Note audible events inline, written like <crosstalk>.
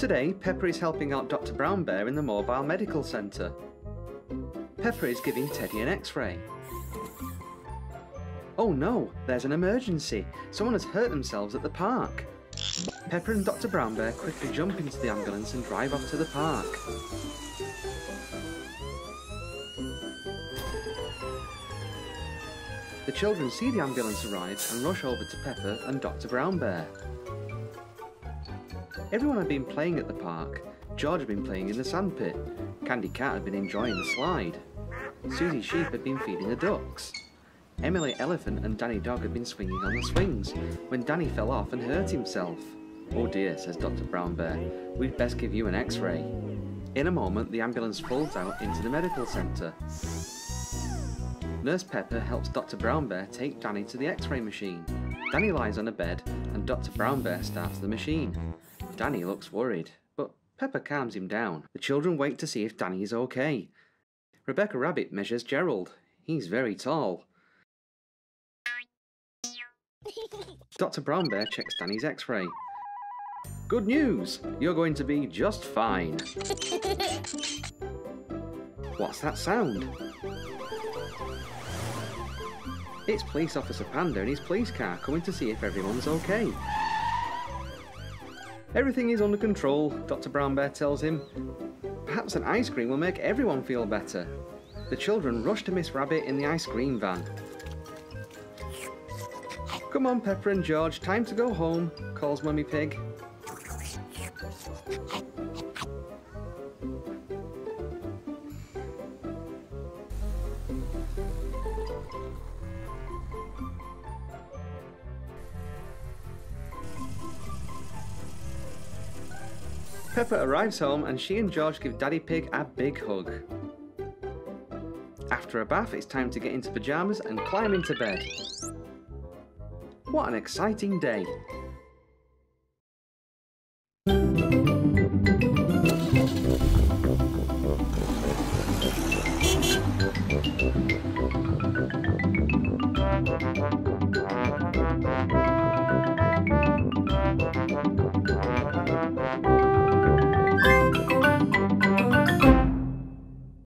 Today, Peppa is helping out Dr. Brown Bear in the mobile medical centre. Peppa is giving Teddy an x-ray. Oh no, there's an emergency. Someone has hurt themselves at the park. Peppa and Dr. Brown Bear quickly jump into the ambulance and drive off to the park. The children see the ambulance arrive and rush over to Peppa and Dr. Brown Bear. Everyone had been playing at the park. George had been playing in the sandpit. Candy Cat had been enjoying the slide. Susie Sheep had been feeding the ducks. Emily Elephant and Danny Dog had been swinging on the swings when Danny fell off and hurt himself. Oh dear, says Dr. Brown Bear, we'd best give you an x-ray. In a moment, the ambulance folds out into the medical centre. Nurse Peppa helps Dr. Brown Bear take Danny to the x-ray machine. Danny lies on a bed and Dr. Brown Bear starts the machine. Danny looks worried, but Peppa calms him down. The children wait to see if Danny is okay. Rebecca Rabbit measures Gerald. He's very tall. <laughs> Dr. Brown Bear checks Danny's x-ray. Good news! You're going to be just fine. What's that sound? It's Police Officer Panda and his police car coming to see if everyone's okay. Everything is under control, Dr. Brown Bear tells him. Perhaps an ice cream will make everyone feel better. The children rush to Miss Rabbit in the ice cream van. Come on, Peppa and George, time to go home, calls Mummy Pig. Peppa arrives home and she and George give Daddy Pig a big hug. After a bath, it's time to get into pyjamas and climb into bed. What an exciting day!